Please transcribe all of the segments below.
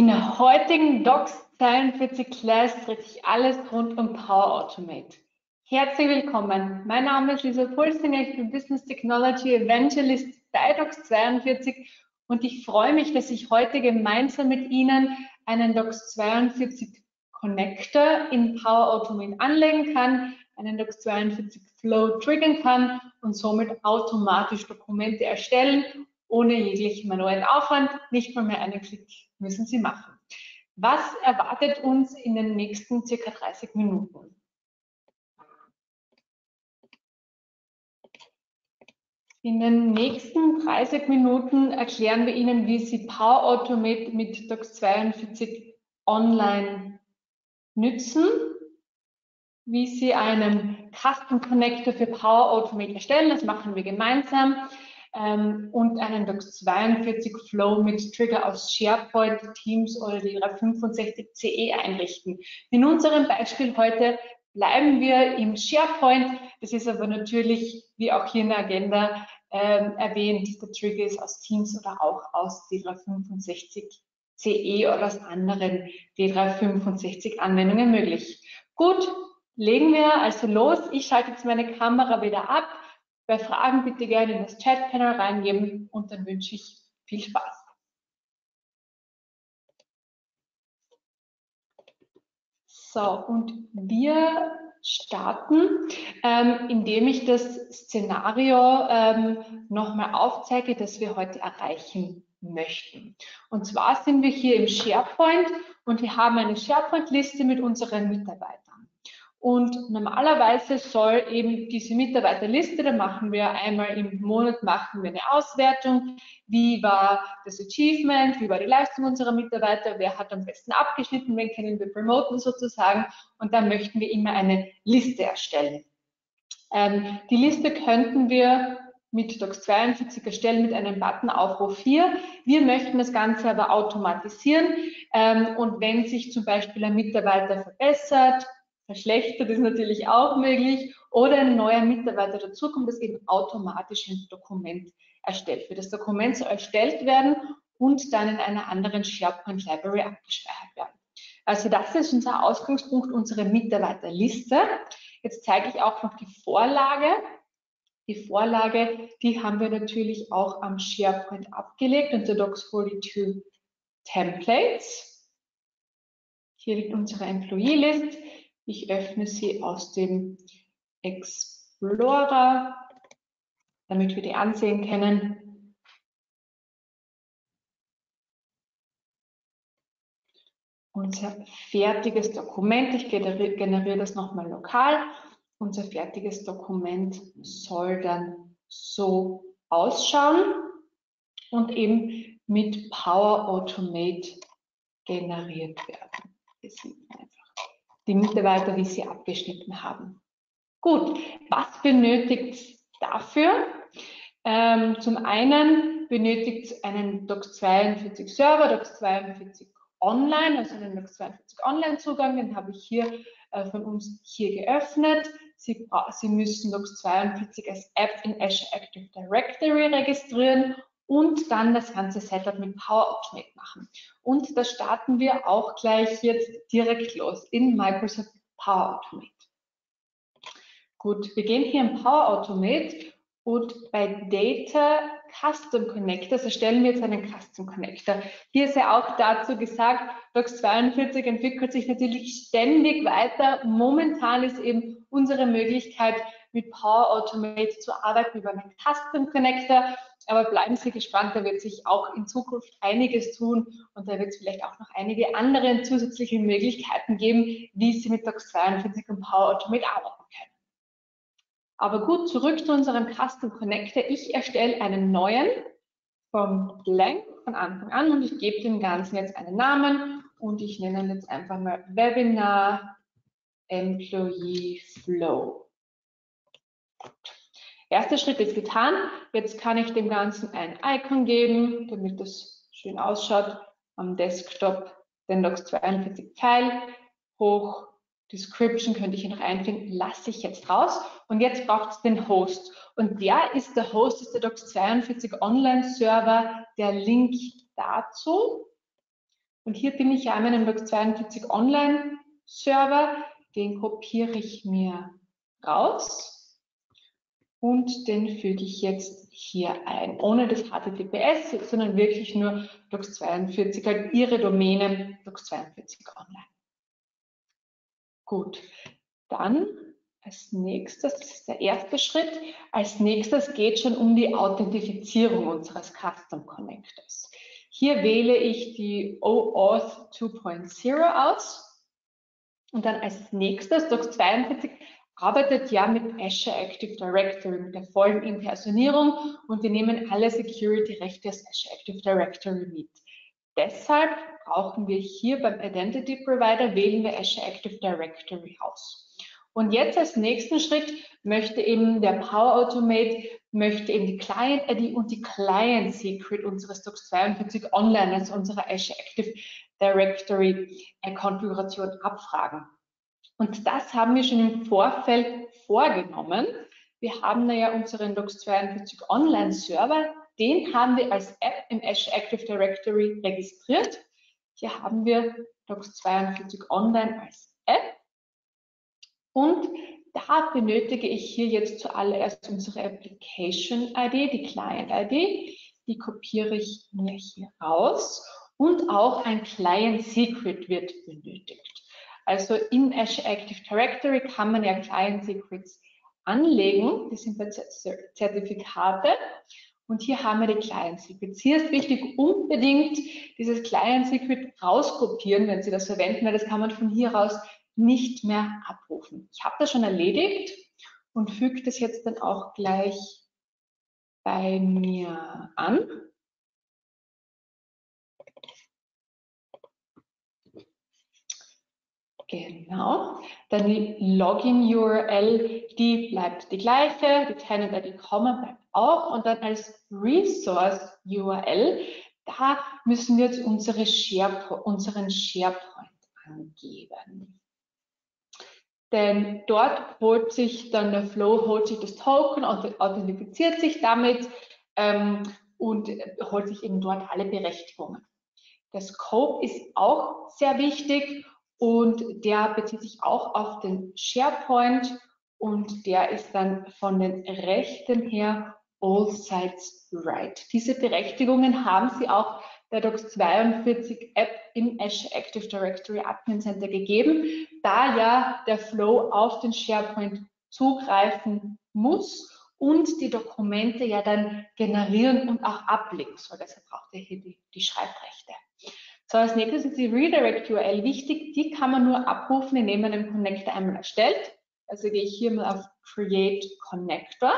In der heutigen Docs 42 Class dreht sich alles rund um Power Automate. Herzlich willkommen. Mein Name ist Lisa Pulsinger, ich bin Business Technology Evangelist bei Docs 42 und ich freue mich, dass ich heute gemeinsam mit Ihnen einen Docs 42 Connector in Power Automate anlegen kann, einen Docs 42 Flow triggern kann und somit automatisch Dokumente erstellen ohne jeglichen manuellen Aufwand, nicht mal mehr einen Klick müssen Sie machen. Was erwartet uns in den nächsten circa 30 Minuten? In den nächsten 30 Minuten erklären wir Ihnen, wie Sie Power Automate mit Docs 42 online nützen, wie Sie einen Custom Connector für Power Automate erstellen. Das machen wir gemeinsam ähm, und einen Docs 42 Flow mit Trigger aus SharePoint, Teams oder die 365 CE einrichten. In unserem Beispiel heute bleiben wir im SharePoint. Das ist aber natürlich, wie auch hier in der Agenda ähm, erwähnt, der Trigger ist aus Teams oder auch aus D365 CE oder aus anderen D365 Anwendungen möglich. Gut, legen wir also los. Ich schalte jetzt meine Kamera wieder ab. Bei Fragen bitte gerne in das Chat-Panel reingeben und dann wünsche ich viel Spaß. So, und wir starten, ähm, indem ich das Szenario ähm, nochmal aufzeige, das wir heute erreichen möchten. Und zwar sind wir hier im SharePoint und wir haben eine SharePoint-Liste mit unseren Mitarbeitern. Und normalerweise soll eben diese Mitarbeiterliste, da machen wir einmal im Monat machen wir eine Auswertung. Wie war das Achievement? Wie war die Leistung unserer Mitarbeiter? Wer hat am besten abgeschnitten? Wen können wir promoten sozusagen? Und dann möchten wir immer eine Liste erstellen. Ähm, die Liste könnten wir mit Docs 42 erstellen mit einem Button Aufruf 4. Wir möchten das Ganze aber automatisieren. Ähm, und wenn sich zum Beispiel ein Mitarbeiter verbessert, verschlechtert ist natürlich auch möglich oder ein neuer Mitarbeiter dazukommt, das eben automatisch ein Dokument erstellt wird. Das Dokument soll erstellt werden und dann in einer anderen SharePoint Library abgespeichert werden. Also das ist unser Ausgangspunkt, unsere Mitarbeiterliste. Jetzt zeige ich auch noch die Vorlage. Die Vorlage, die haben wir natürlich auch am SharePoint abgelegt unter Docs42 Templates. Hier liegt unsere Employee List. Ich öffne sie aus dem Explorer, damit wir die ansehen können. Unser fertiges Dokument, ich generiere das nochmal lokal. Unser fertiges Dokument soll dann so ausschauen und eben mit Power Automate generiert werden. Die Mitarbeiter, wie sie abgeschnitten haben. Gut, was benötigt es dafür? Ähm, zum einen benötigt es einen Docs 42 Server, Docs 42 Online, also einen Docs 42 Online Zugang, den habe ich hier äh, von uns hier geöffnet. Sie, Sie müssen Docs 42 als App in Azure Active Directory registrieren und dann das ganze Setup mit Power Automate machen. Und da starten wir auch gleich jetzt direkt los in Microsoft Power Automate. Gut, wir gehen hier in Power Automate und bei Data Custom Connectors erstellen wir jetzt einen Custom Connector. Hier ist ja auch dazu gesagt, Docs 42 entwickelt sich natürlich ständig weiter. Momentan ist eben unsere Möglichkeit, mit Power Automate zu arbeiten über einen Custom Connector. Aber bleiben Sie gespannt, da wird sich auch in Zukunft einiges tun und da wird es vielleicht auch noch einige andere zusätzliche Möglichkeiten geben, wie Sie mit Docs 42 und Power Automate arbeiten können. Aber gut, zurück zu unserem Custom Connector. Ich erstelle einen neuen vom Blank von Anfang an und ich gebe dem Ganzen jetzt einen Namen und ich nenne ihn jetzt einfach mal Webinar Employee Flow. Erster Schritt ist getan. Jetzt kann ich dem Ganzen ein Icon geben, damit das schön ausschaut. Am Desktop den Docs 42 Pfeil hoch. Description könnte ich hier noch einfinden, lasse ich jetzt raus. Und jetzt braucht es den Host. Und der ist der Host, ist der Docs 42 Online Server. Der Link dazu Und hier bin ich ja an meinem Docs 42 Online Server, den kopiere ich mir raus und den füge ich jetzt hier ein, ohne das HTTPS, sondern wirklich nur Docs 42, halt Ihre Domäne Docs 42 Online. Gut, dann als nächstes, das ist der erste Schritt, als nächstes geht schon um die Authentifizierung unseres Custom Connectors. Hier wähle ich die OAuth 2.0 aus und dann als nächstes, Docs 42 arbeitet ja mit Azure Active Directory, mit der vollen Impersonierung und wir nehmen alle Security-Rechte des Azure Active Directory mit. Deshalb brauchen wir hier beim Identity Provider, wählen wir Azure Active Directory aus. Und jetzt als nächsten Schritt möchte eben der Power Automate, möchte eben die Client ID und die Client Secret unseres Docs 42 Online, also unserer Azure Active Directory äh, Konfiguration abfragen. Und das haben wir schon im Vorfeld vorgenommen. Wir haben ja unseren Docs 42 Online Server, den haben wir als App im Azure Active Directory registriert. Hier haben wir Docs 42 Online als App und da benötige ich hier jetzt zuallererst unsere Application ID, die Client ID. Die kopiere ich mir hier raus und auch ein Client Secret wird benötigt. Also im Azure Active Directory kann man ja Client Secrets anlegen. Das sind Zertifikate. Und hier haben wir die Client Secrets. Hier ist wichtig, unbedingt dieses Client Secret rauskopieren, wenn Sie das verwenden, weil das kann man von hier aus nicht mehr abrufen. Ich habe das schon erledigt und füge das jetzt dann auch gleich bei mir an. Genau. Dann die Login-URL, die bleibt die gleiche, die Tenant-ID Common bleibt auch und dann als Resource-URL, da müssen wir jetzt unsere Share, unseren SharePoint angeben. Denn dort holt sich dann der Flow, holt sich das Token, authentifiziert sich damit ähm, und holt sich eben dort alle Berechtigungen. Der Scope ist auch sehr wichtig und der bezieht sich auch auf den SharePoint und der ist dann von den Rechten her all sites right. Diese Berechtigungen haben Sie auch der Docs 42 App im Azure Active Directory Admin Center gegeben, da ja der Flow auf den SharePoint zugreifen muss und die Dokumente ja dann generieren und auch ablegen soll. Deshalb braucht er hier die, die Schreibrechte. So, als nächstes ist die Redirect URL wichtig. Die kann man nur abrufen, indem man den Connector einmal erstellt. Also gehe ich hier mal auf Create Connector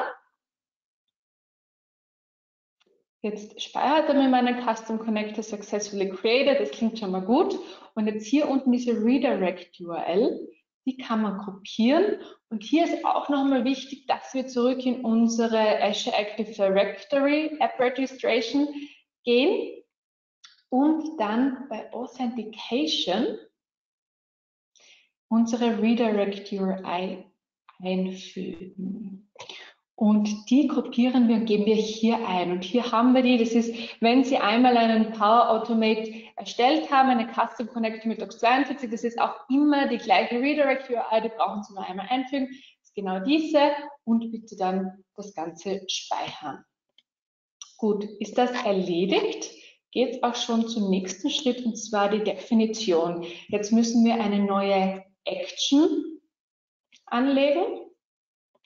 Jetzt speichert er mir meinen Custom Connector successfully created. Das klingt schon mal gut. Und jetzt hier unten diese Redirect URL, die kann man kopieren. Und hier ist auch nochmal wichtig, dass wir zurück in unsere Azure Active Directory App Registration gehen und dann bei Authentication unsere Redirect URI einfügen. Und die kopieren wir und geben wir hier ein. Und hier haben wir die. Das ist, wenn Sie einmal einen Power Automate erstellt haben, eine Custom Connect mit Docs 42, das ist auch immer die gleiche Redirect URI, die brauchen Sie nur einmal einfügen. Das ist genau diese und bitte dann das Ganze speichern. Gut, ist das erledigt? Geht es auch schon zum nächsten Schritt und zwar die Definition. Jetzt müssen wir eine neue Action anlegen.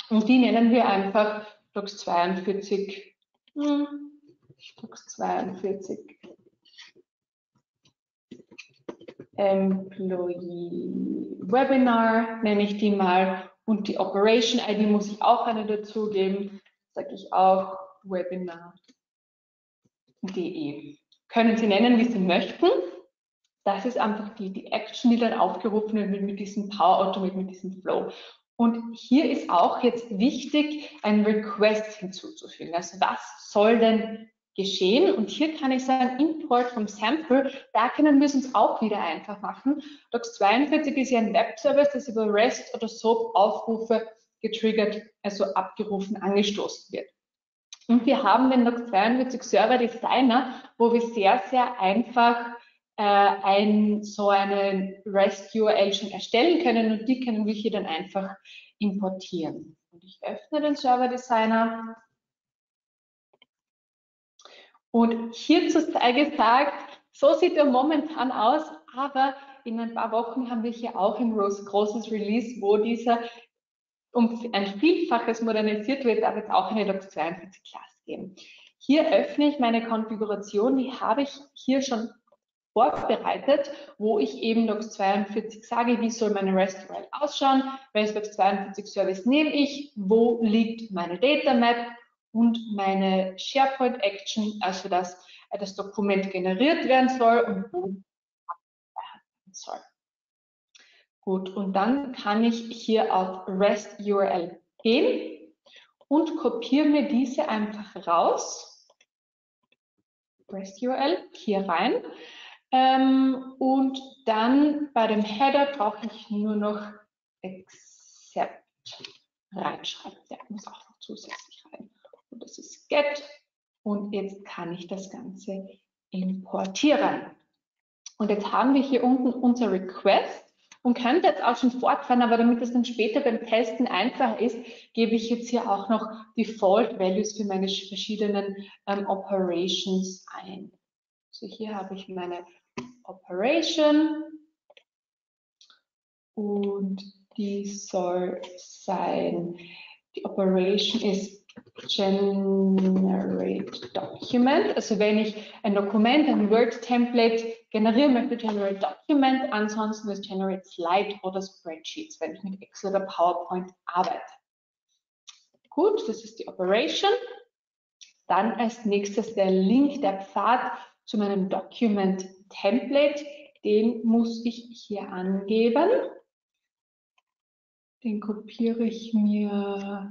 Und die nennen wir einfach Docs 42, hm, Docs 42 Employee Webinar nenne ich die mal und die Operation ID muss ich auch eine dazugeben, sage ich auch webinar.de. Können Sie nennen, wie Sie möchten. Das ist einfach die, die Action, die dann aufgerufen wird mit diesem Power Automate, mit diesem Flow. Und hier ist auch jetzt wichtig, ein Request hinzuzufügen. Also was soll denn geschehen? Und hier kann ich sagen, Import vom Sample, da können wir es uns auch wieder einfach machen. Docs 42 ist ja ein Webservice, das über REST oder SOAP Aufrufe getriggert, also abgerufen, angestoßen wird. Und wir haben den Docs 42 Server Designer, wo wir sehr, sehr einfach äh, ein, so eine REST-URL schon erstellen können und die können wir hier dann einfach importieren. Und ich öffne den Server Designer. Und hierzu sei gesagt, so sieht er momentan aus, aber in ein paar Wochen haben wir hier auch ein großes Release, wo dieser um ein Vielfaches modernisiert wird, aber jetzt auch eine Docs 42 Class geben. Hier öffne ich meine Konfiguration, die habe ich hier schon vorbereitet, wo ich eben Docs 42 sage, wie soll meine REST URL ausschauen, welches Docs 42 Service nehme ich, wo liegt meine Data Map und meine SharePoint Action, also dass das Dokument generiert werden soll und wo soll. Gut, und dann kann ich hier auf REST URL gehen und kopiere mir diese einfach raus. REST URL hier rein. Ähm, und dann bei dem Header brauche ich nur noch Accept reinschreiben. Der muss auch noch zusätzlich rein. Und das ist Get. Und jetzt kann ich das Ganze importieren. Und jetzt haben wir hier unten unser Request und könnte jetzt auch schon fortfahren, aber damit es dann später beim Testen einfacher ist, gebe ich jetzt hier auch noch Default Values für meine verschiedenen ähm, Operations ein. Also hier habe ich meine Operation und die soll sein, die Operation ist Generate Document. Also wenn ich ein Dokument, ein Word-Template generieren möchte, Generate Document, ansonsten ist Generate Slide oder Spreadsheets, wenn ich mit Excel oder PowerPoint arbeite. Gut, das ist die Operation. Dann als nächstes der Link, der Pfad zu meinem Document Template. Den muss ich hier angeben. Den kopiere ich mir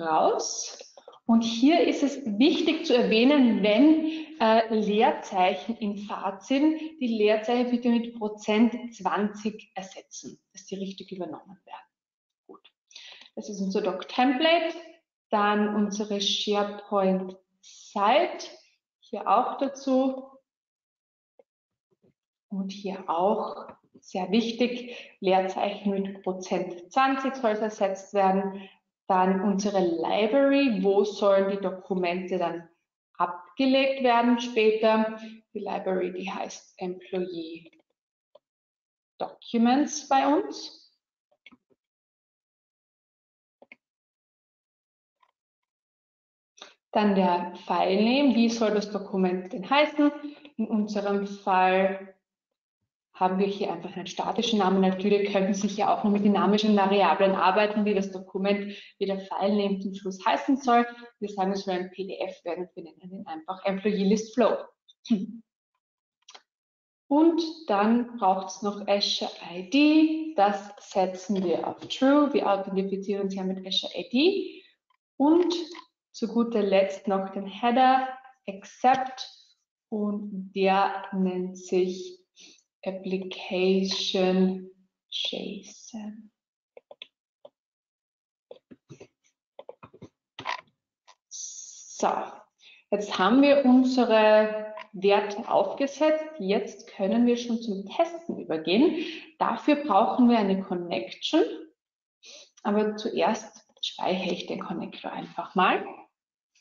raus. Und hier ist es wichtig zu erwähnen, wenn äh, Leerzeichen im Pfad sind, die Leerzeichen bitte mit Prozent 20 ersetzen, dass die richtig übernommen werden. Gut. Das ist unser Doc-Template. Dann unsere SharePoint-Site. Hier auch dazu. Und hier auch sehr wichtig, Leerzeichen mit Prozent 20 soll ersetzt werden. Dann unsere Library, wo sollen die Dokumente dann abgelegt werden später. Die Library, die heißt Employee Documents bei uns. Dann der Filename, wie soll das Dokument denn heißen? In unserem Fall haben wir hier einfach einen statischen Namen. Natürlich könnten Sie ja auch noch mit dynamischen Variablen arbeiten, wie das Dokument, wie der File zum Schluss heißen soll. Wir sagen, es soll ein PDF werden wir nennen ihn einfach Employee List Flow. Und dann braucht es noch Azure ID. Das setzen wir auf True. Wir authentifizieren uns ja mit Azure ID. Und zu guter Letzt noch den Header Accept und der nennt sich Application JSON. So, jetzt haben wir unsere Werte aufgesetzt. Jetzt können wir schon zum Testen übergehen. Dafür brauchen wir eine Connection. Aber zuerst speichere ich den Connector einfach mal,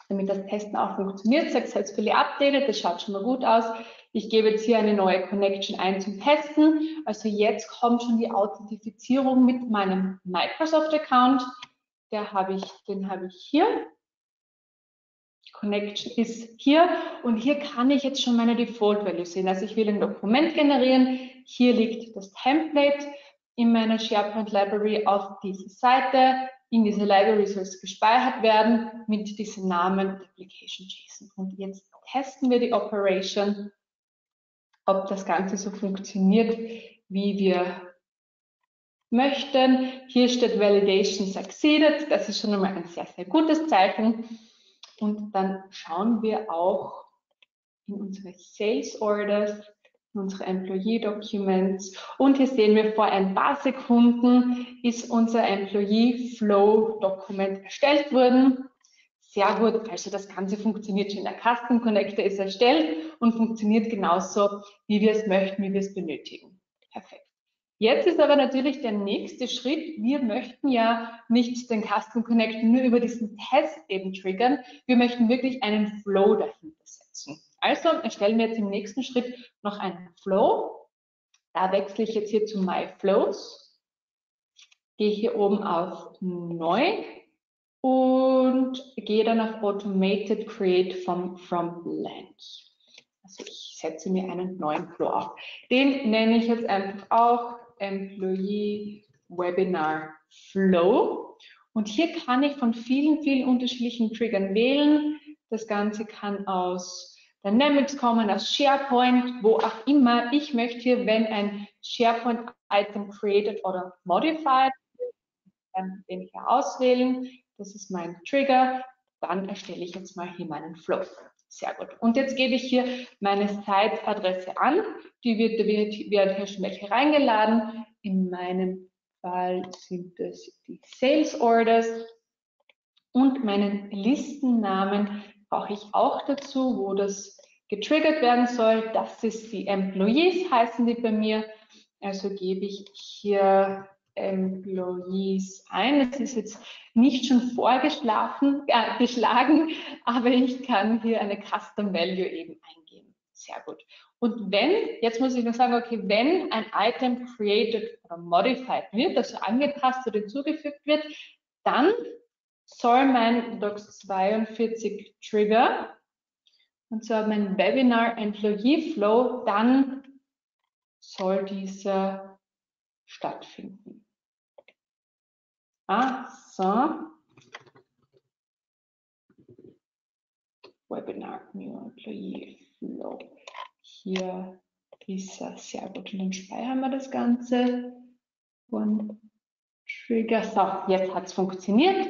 damit das Testen auch funktioniert. Successfully updated, das schaut schon mal gut aus. Ich gebe jetzt hier eine neue Connection ein zum Testen. Also jetzt kommt schon die Authentifizierung mit meinem Microsoft-Account. Der habe ich, den habe ich hier. Connection ist hier und hier kann ich jetzt schon meine Default Value sehen. Also ich will ein Dokument generieren. Hier liegt das Template in meiner SharePoint Library auf dieser Seite. In dieser Library soll es gespeichert werden mit diesem Namen Application JSON. Und jetzt testen wir die Operation ob das Ganze so funktioniert, wie wir möchten. Hier steht Validation Succeeded. Das ist schon einmal ein sehr, sehr gutes Zeichen. Und dann schauen wir auch in unsere Sales Orders, in unsere Employee Documents. Und hier sehen wir vor ein paar Sekunden ist unser Employee Flow Dokument erstellt worden. Sehr gut, also das Ganze funktioniert schon. Der Custom Connector ist erstellt und funktioniert genauso, wie wir es möchten, wie wir es benötigen. Perfekt. Jetzt ist aber natürlich der nächste Schritt. Wir möchten ja nicht den Custom Connector nur über diesen Test eben triggern. Wir möchten wirklich einen Flow dahinter setzen. Also erstellen wir jetzt im nächsten Schritt noch einen Flow. Da wechsle ich jetzt hier zu My Flows. Gehe hier oben auf Neu und gehe dann auf Automated Create from, from Blank. Also ich setze mir einen neuen Flow auf. Den nenne ich jetzt einfach auch Employee Webinar Flow. Und hier kann ich von vielen, vielen unterschiedlichen Triggern wählen. Das Ganze kann aus Dynamics kommen, aus SharePoint, wo auch immer. Ich möchte hier, wenn ein SharePoint-Item created oder modified, dann den hier auswählen. Das ist mein Trigger. Dann erstelle ich jetzt mal hier meinen Flow. Sehr gut. Und jetzt gebe ich hier meine Site-Adresse an. Die wird, wird, werden hier schon welche reingeladen. In meinem Fall sind es die Sales Orders. Und meinen Listennamen brauche ich auch dazu, wo das getriggert werden soll. Das ist die Employees, heißen die bei mir. Also gebe ich hier Employees ein. Es ist jetzt nicht schon vorgeschlafen, äh, geschlagen, aber ich kann hier eine Custom Value eben eingeben. Sehr gut. Und wenn, jetzt muss ich noch sagen, okay, wenn ein Item created oder modified wird, also angepasst oder hinzugefügt wird, dann soll mein Docs 42 Trigger, und zwar mein Webinar Employee Flow, dann soll dieser stattfinden. Ah, so. Webinar New Employee Flow. Hier ist er sehr gut. Und dann speichern wir das Ganze. Und Trigger. So, jetzt hat es funktioniert.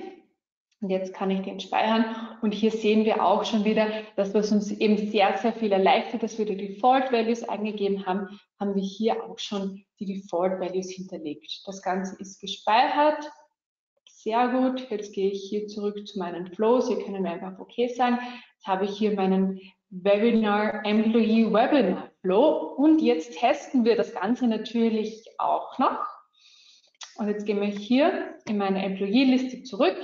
Und jetzt kann ich den speichern. Und hier sehen wir auch schon wieder, dass was uns eben sehr, sehr viel erleichtert, dass wir die Default Values eingegeben haben, haben wir hier auch schon die Default Values hinterlegt. Das Ganze ist gespeichert. Sehr gut. Jetzt gehe ich hier zurück zu meinen Flows. Hier können wir einfach OK sagen. Jetzt habe ich hier meinen Webinar Employee Webinar Flow. Und jetzt testen wir das Ganze natürlich auch noch. Und jetzt gehen wir hier in meine Employee-Liste zurück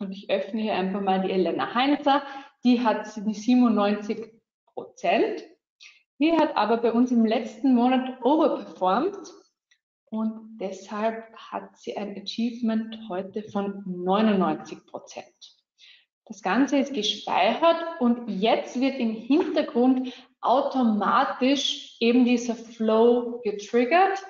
und ich öffne hier einfach mal die Elena Heinzer. Die hat die 97 Prozent. Die hat aber bei uns im letzten Monat overperformed und deshalb hat sie ein Achievement heute von 99 Prozent. Das Ganze ist gespeichert und jetzt wird im Hintergrund automatisch eben dieser Flow getriggert.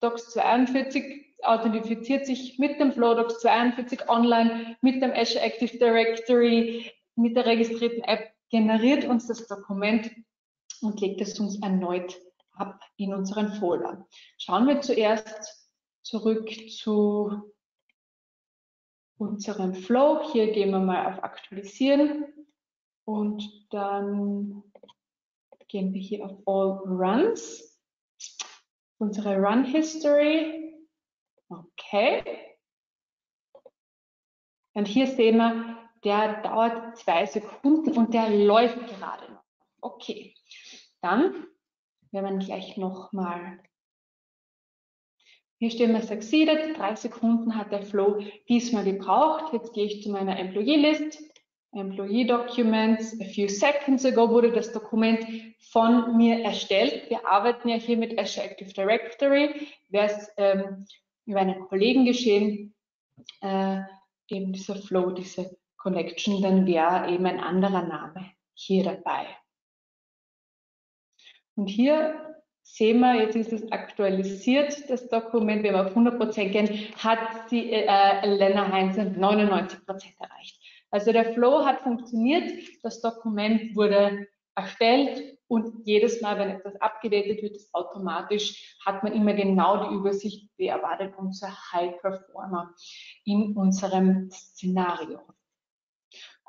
Docs 42 authentifiziert sich mit dem Flow Docs 42 online, mit dem Azure Active Directory, mit der registrierten App, generiert uns das Dokument und legt es uns erneut ab in unseren Folder. Schauen wir zuerst zurück zu unserem Flow. Hier gehen wir mal auf Aktualisieren und dann gehen wir hier auf All Runs. Unsere Run History. Okay. Und hier sehen wir, der dauert zwei Sekunden und der läuft gerade noch. Okay. Dann werden wir gleich nochmal. Hier stehen wir succeeded. Drei Sekunden hat der Flow diesmal gebraucht. Jetzt gehe ich zu meiner Employee List. Employee Documents. A few seconds ago wurde das Dokument von mir erstellt. Wir arbeiten ja hier mit Azure Active Directory. Wäre es ähm, über einen Kollegen geschehen, äh, eben dieser Flow, diese Connection, dann wäre eben ein anderer Name hier dabei. Und hier sehen wir, jetzt ist es aktualisiert, das Dokument, wenn wir auf 100% gehen, hat die äh, Lena Heinz 99% erreicht. Also der Flow hat funktioniert, das Dokument wurde erstellt und jedes Mal, wenn etwas abgedatet wird, ist automatisch, hat man immer genau die Übersicht, wer war denn unser High Performer in unserem Szenario.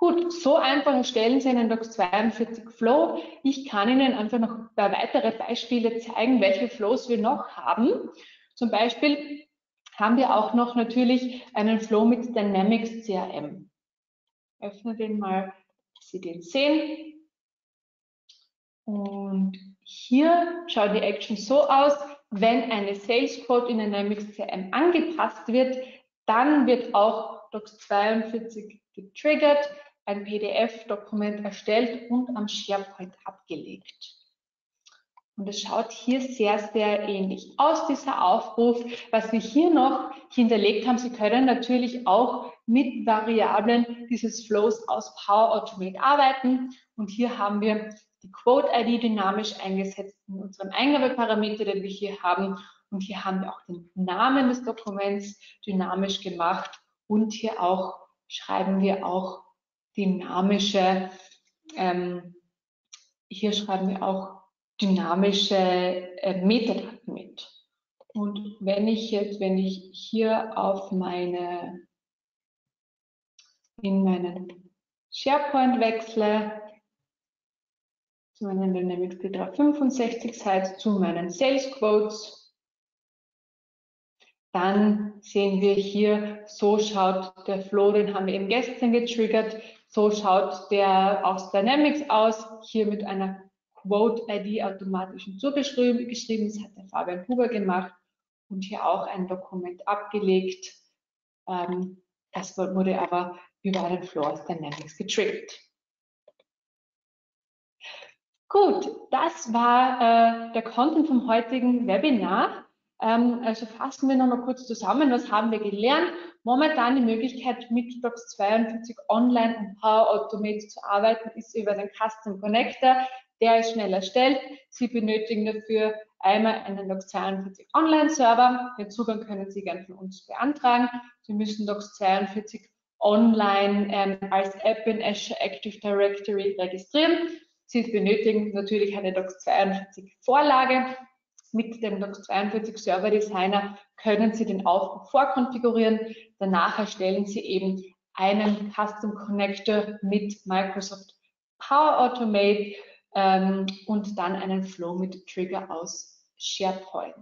Gut, so einfach erstellen Sie einen Docs 42 Flow. Ich kann Ihnen einfach noch weitere Beispiele zeigen, welche Flows wir noch haben. Zum Beispiel haben wir auch noch natürlich einen Flow mit Dynamics CRM. öffne den mal, dass Sie den sehen. Und hier schaut die Action so aus, wenn eine Sales Quote in Dynamics CM angepasst wird, dann wird auch Docs 42 getriggert, ein PDF-Dokument erstellt und am SharePoint abgelegt. Und es schaut hier sehr, sehr ähnlich aus, dieser Aufruf. Was wir hier noch hinterlegt haben, Sie können natürlich auch mit Variablen dieses Flows aus Power Automate arbeiten. Und hier haben wir die Quote-ID dynamisch eingesetzt in unserem Eingabeparameter, den wir hier haben. Und hier haben wir auch den Namen des Dokuments dynamisch gemacht. Und hier auch schreiben wir auch dynamische, ähm, hier schreiben wir auch dynamische äh, Metadaten mit. Und wenn ich jetzt, wenn ich hier auf meine, in meinen SharePoint wechsle, zu meinen Dynamics 365 Sites, zu meinen Sales Quotes, dann sehen wir hier, so schaut der Flow, den haben wir eben gestern getriggert, so schaut der aus Dynamics aus, hier mit einer Quote-ID automatisch hinzugeschrieben, geschrieben, das hat der Fabian Huber gemacht und hier auch ein Dokument abgelegt. Ähm, das wurde aber über einen Flow aus Dynamics getriggert. Gut, das war äh, der Content vom heutigen Webinar. Ähm, also fassen wir nochmal kurz zusammen, was haben wir gelernt? Momentan die Möglichkeit mit Docs 42 online und Power Automate zu arbeiten ist über den Custom Connector. Der ist schnell erstellt. Sie benötigen dafür einmal einen Docs 42 Online Server. Den Zugang können Sie gerne von uns beantragen. Sie müssen Docs 42 online ähm, als App in Azure Active Directory registrieren. Sie benötigen natürlich eine Docs 42 Vorlage mit dem Docs42 Server Designer können Sie den Aufruf vorkonfigurieren. Danach erstellen Sie eben einen Custom Connector mit Microsoft Power Automate ähm, und dann einen Flow mit Trigger aus SharePoint.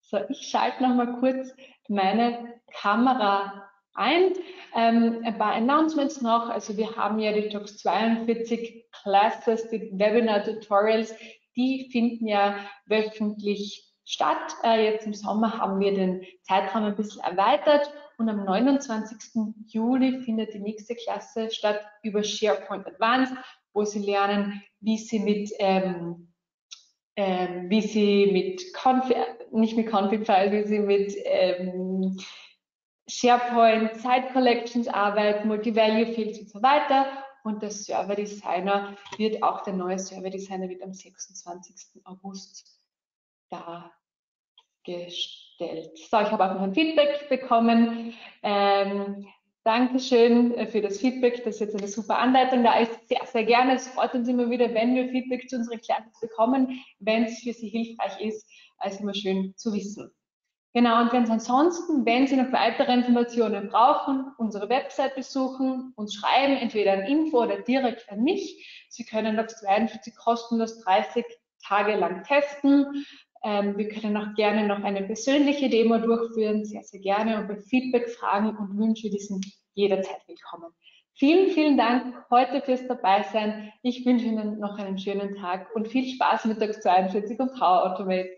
So, ich schalte noch mal kurz meine Kamera ein. Ähm, ein paar Announcements noch. Also wir haben ja die Talks 42 Classes, die Webinar Tutorials, die finden ja wöchentlich statt. Äh, jetzt im Sommer haben wir den Zeitraum ein bisschen erweitert und am 29. Juli findet die nächste Klasse statt über SharePoint Advanced, wo Sie lernen, wie Sie mit ähm, ähm, wie Sie mit Config, nicht mit Config-File, wie Sie mit ähm, SharePoint, Site Collections arbeiten, Multi-Value Fields und so weiter und der Server Designer wird auch der neue Server Designer wird am 26. August dargestellt. So, ich habe auch noch ein Feedback bekommen. Ähm, Dankeschön äh, für das Feedback, das ist jetzt eine super Anleitung da ist. Sehr, sehr gerne. Es freut uns immer wieder, wenn wir Feedback zu unseren Classes bekommen, wenn es für Sie hilfreich ist. Also immer schön zu wissen. Genau, und wenn Sie ansonsten, wenn Sie noch weitere Informationen brauchen, unsere Website besuchen, uns schreiben, entweder an Info oder direkt an mich. Sie können Docs 42 kostenlos 30 Tage lang testen. Ähm, wir können auch gerne noch eine persönliche Demo durchführen, sehr, sehr gerne. Und bei Feedback, Fragen und Wünsche, die sind jederzeit willkommen. Vielen, vielen Dank heute fürs Dabeisein. Ich wünsche Ihnen noch einen schönen Tag und viel Spaß mit Docs 42 und Power Automate.